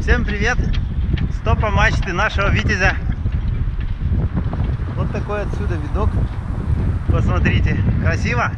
Всем привет! Стопа мачты нашего Витязя. Вот такой отсюда видок. Посмотрите, красиво?